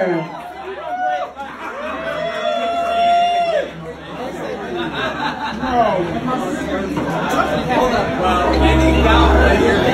Hold up.